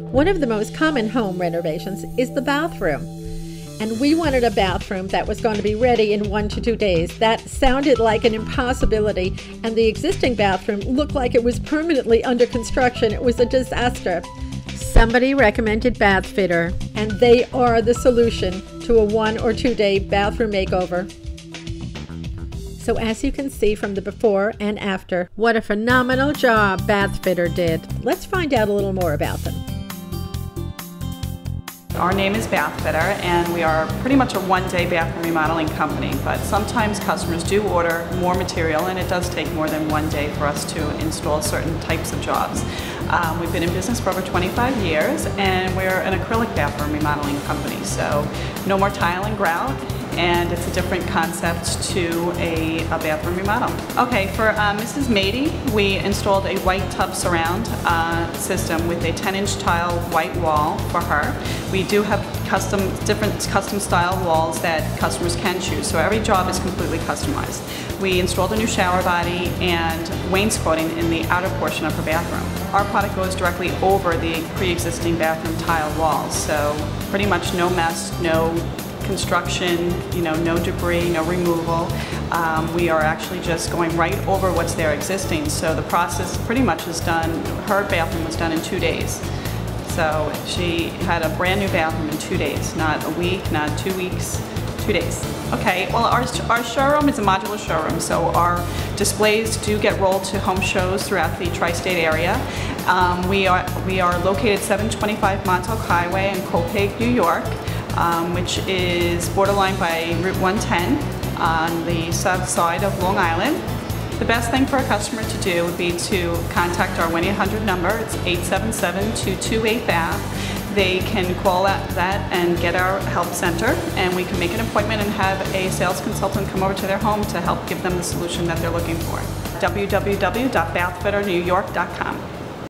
One of the most common home renovations is the bathroom. And we wanted a bathroom that was going to be ready in one to two days. That sounded like an impossibility, and the existing bathroom looked like it was permanently under construction. It was a disaster. Somebody recommended Bathfitter, and they are the solution to a one or two day bathroom makeover. So, as you can see from the before and after, what a phenomenal job Bathfitter did. Let's find out a little more about them. Our name is Bathfitter and we are pretty much a one-day bathroom remodeling company, but sometimes customers do order more material and it does take more than one day for us to install certain types of jobs. Um, we've been in business for over 25 years and we're an acrylic bathroom remodeling company, so no more tile and grout and it's a different concept to a, a bathroom remodel. Okay, for uh, Mrs. Mady, we installed a white tub surround uh, system with a 10 inch tile white wall for her. We do have custom, different custom style walls that customers can choose, so every job is completely customized. We installed a new shower body and wainscoting in the outer portion of her bathroom. Our product goes directly over the pre-existing bathroom tile walls, so pretty much no mess, no construction, you know, no debris, no removal. Um, we are actually just going right over what's there existing. So the process pretty much is done, her bathroom was done in two days. So she had a brand new bathroom in two days, not a week, not two weeks, two days. Okay, well our, our showroom is a modular showroom, so our displays do get rolled to home shows throughout the tri-state area. Um, we, are, we are located 725 Montauk Highway in Copiague, New York um, which is borderline by Route 110 on the south side of Long Island. The best thing for a customer to do would be to contact our 1-800 number. It's 877-228-BATH. They can call that, that and get our help center and we can make an appointment and have a sales consultant come over to their home to help give them the solution that they're looking for. www.bathfitternewyork.com